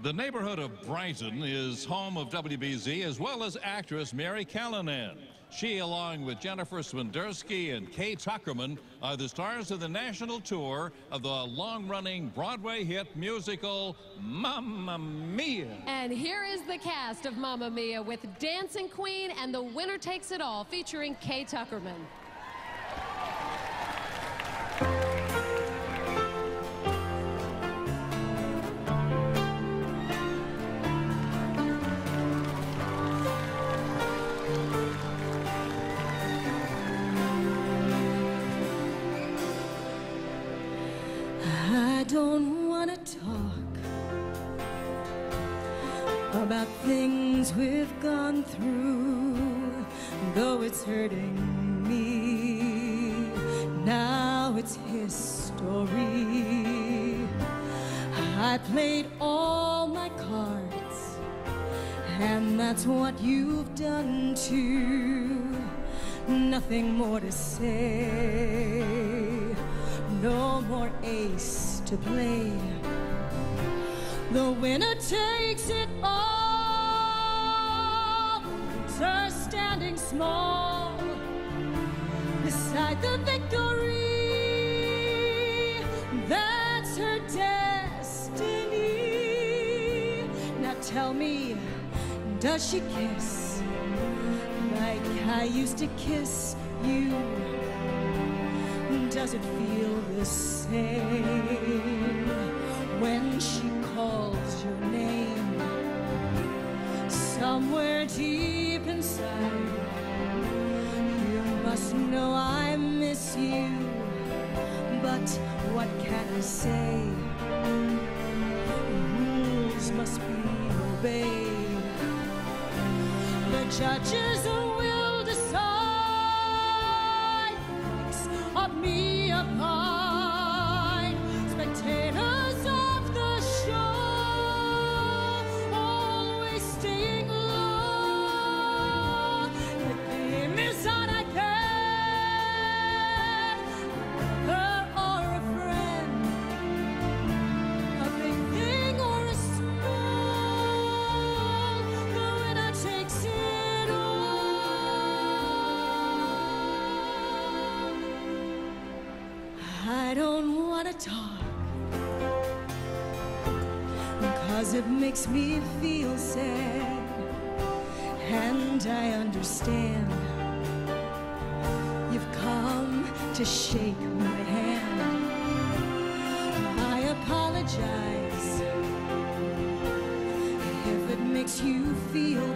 The neighborhood of Brighton is home of WBZ as well as actress Mary Callanan. She, along with Jennifer Swiderski and Kaye Tuckerman, are the stars of the national tour of the long-running Broadway hit musical Mamma Mia. And here is the cast of Mamma Mia with Dancing Queen and The Winner Takes It All featuring Kaye Tuckerman. Talk about things we've gone through, though it's hurting me. Now it's history. I played all my cards, and that's what you've done too. Nothing more to say no more ace to play. The winner takes it all. Her standing small beside the victory. That's her destiny. Now tell me, does she kiss like I used to kiss you? Does it feel the same when she calls your name? Somewhere deep inside, you must know I miss you. But what can I say? Rules must be obeyed. The judges I don't want to talk because it makes me feel sad, and I understand. You've come to shake my hand. I apologize if it makes you feel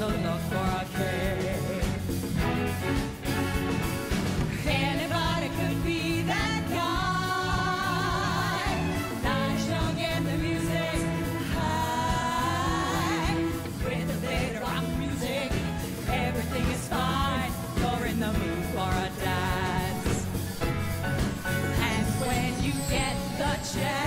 So look for a trail. Anybody could be that guy. The music high. With rock music, everything is fine. You're in the mood for a dance. And when you get the.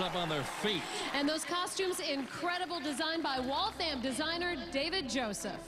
up on their feet. And those costumes, incredible design by Waltham designer David Joseph.